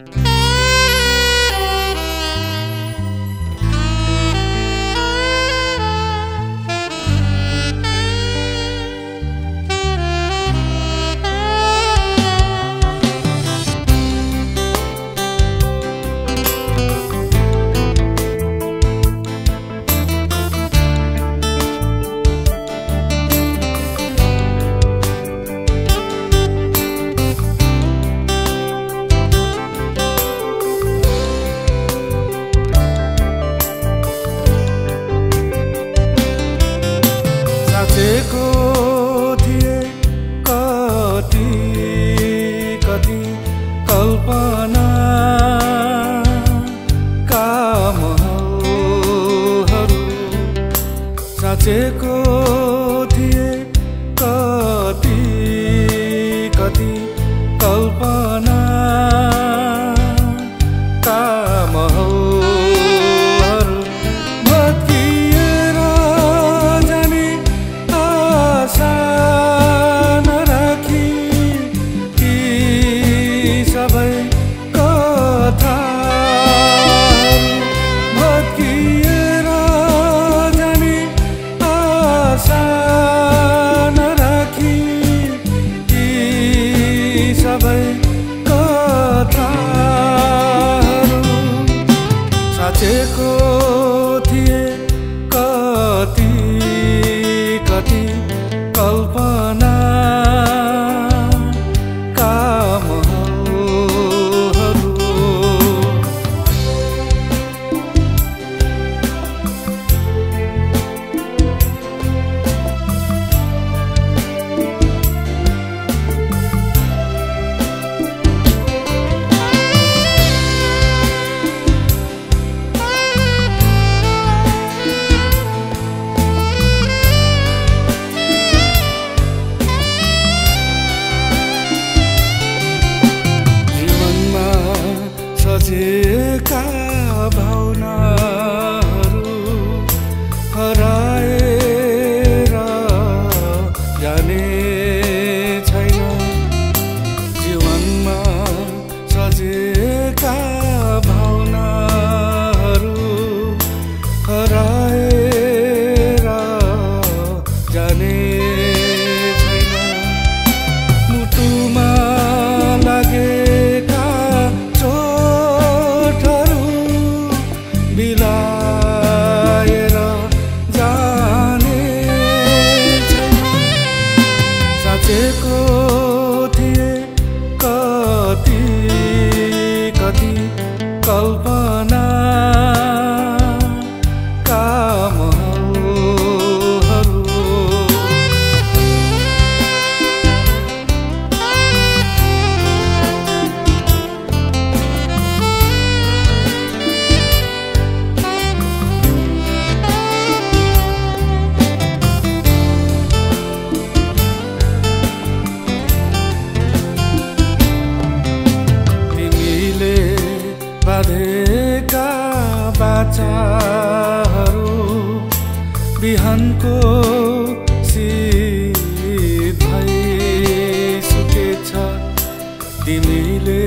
साँचेको साँचेको थिए कति कति नराखी ती सबै कथाहरू साँचेको थिए कति कति बाचाहरू बिहानको शीत भइसकेछ तिमीले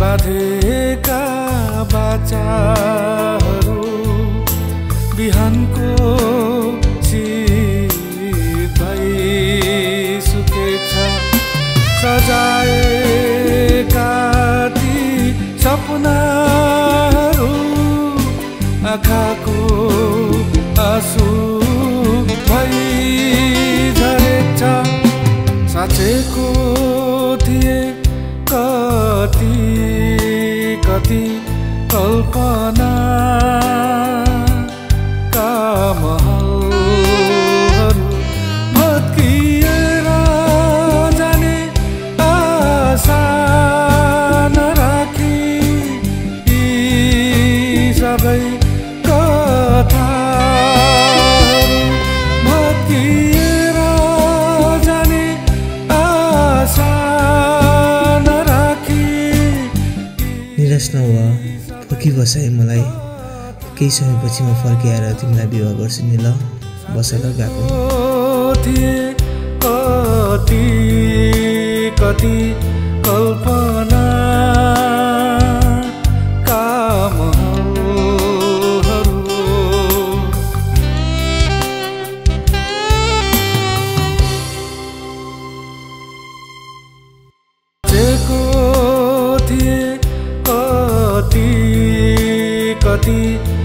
बाँधेका बाचाहरू बिहानको साँचेको थिए कति कति कल्पना कामहरू निराश नहुआ फर्की बसाए मलाई? केही समयपछि म फर्किआएर तिमीलाई विवाह गर्छु नि ल बस ल गएको। कति कल्पना कति कति